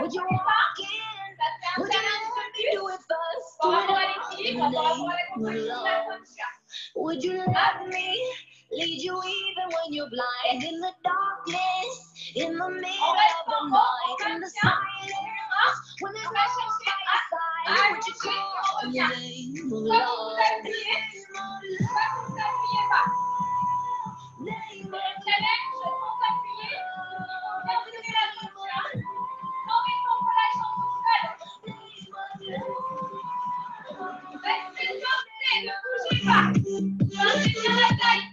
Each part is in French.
Would you walk in? Would you to do with us. Would you love me? Lead you even when you're blind in the darkness, in the middle of the night, in the silence, when there's no one by your side. Would you call name, oh Lord? Name, Name, não se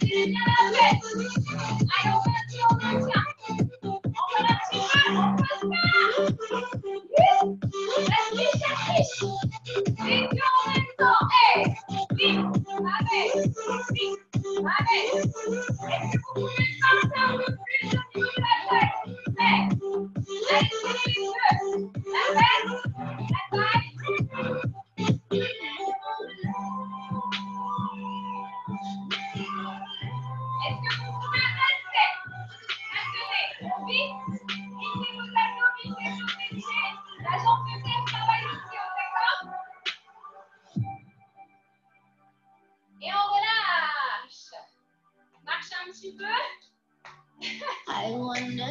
Yeah.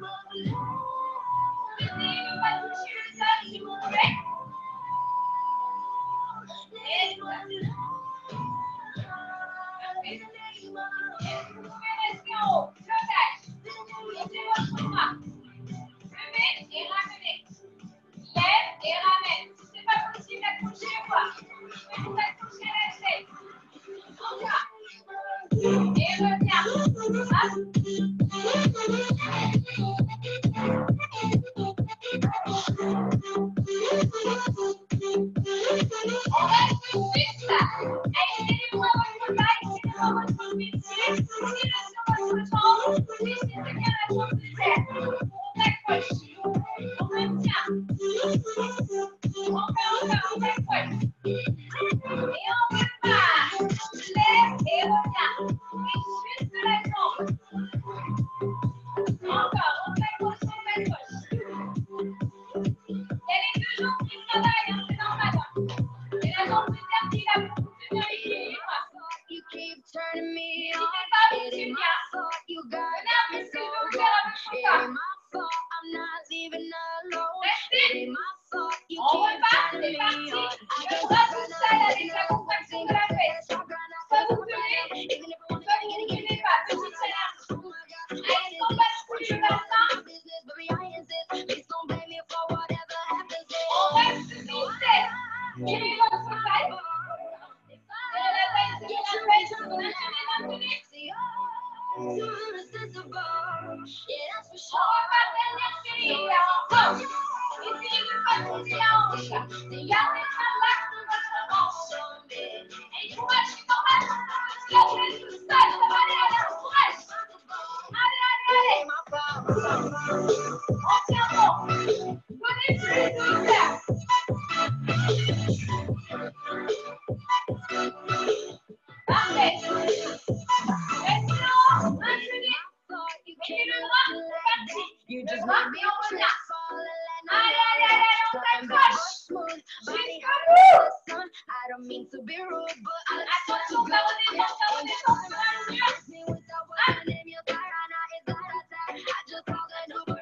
Mommy. Thank you. Soar para a energia, vamos! E siga para a i call and Uber.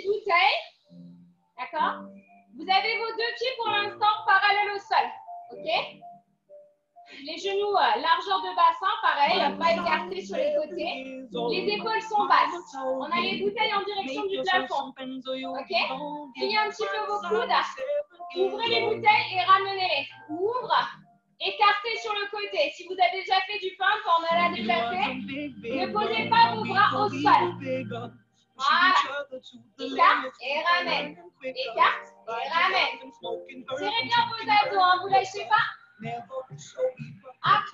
bouteille. D'accord Vous avez vos deux pieds pour l'instant parallèles au sol. OK Les genoux, euh, largeur de bassin, pareil, pas écartés sur les côtés. Les épaules sont basses. On a les bouteilles en direction du plafond. OK Pliez un petit peu vos coudes. Ouvrez les bouteilles et ramenez-les. Ouvre. Écartez sur le côté. Si vous avez déjà fait du pain, quand on l'a déjà ne posez pas vos bras au sol. Para. Dikkat, eramen. Dikkat, eramen. Siringa burada doğan bu leşifa. Ak.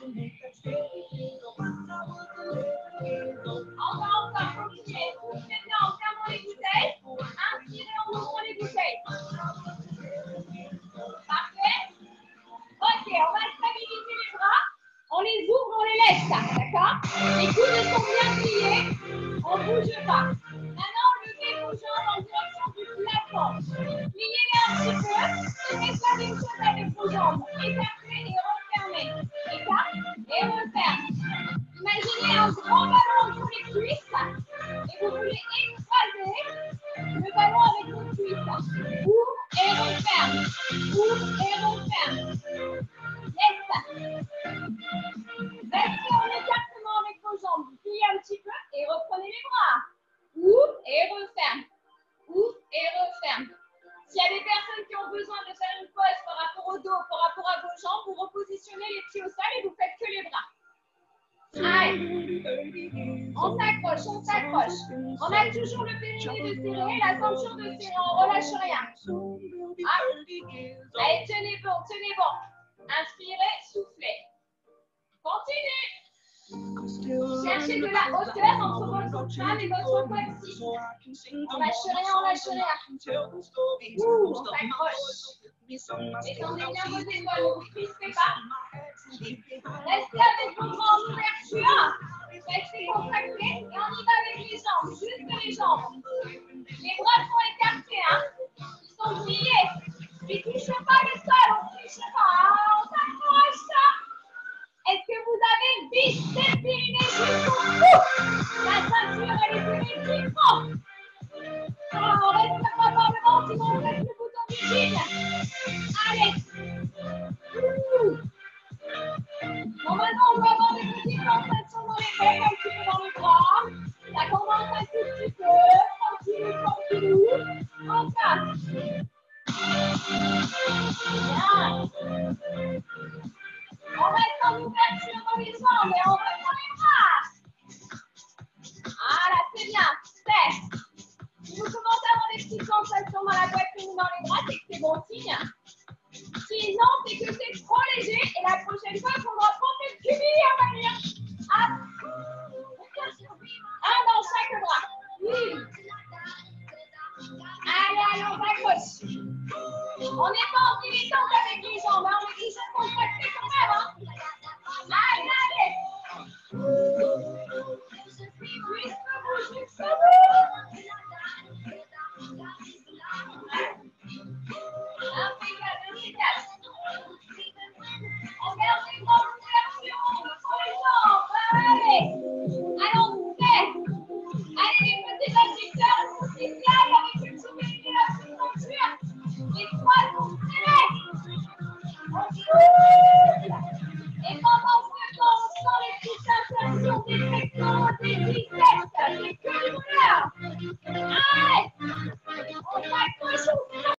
et et Imaginez un grand ballon pour les cuisses et vous voulez On a toujours le périnée de serré, la ceinture de serré, on relâche rien. Ah. Allez, tenez bon, tenez bon. Inspirez, soufflez. Continuez. Cherchez de la hauteur entre votre femme et votre coccyx. On lâche rien, on lâche rien. on s'accroche. Détendez bien vos épaules, ne vous pas. Restez avec vos grandes ouvertures. les jambes. Les bras sont écartés, hein? Ils sont pliés. ne touche pas le sol, on ne touche pas. Hein? On s'accroche, ça. Est-ce que vous avez vissé le périnée jusqu'au bout? La ceinture, elle est serrée qui prend. On reste pas par le ventre, on reste le bouton du jean. On n'est pas en militante avec les gens, mais on est déjà contracté comme même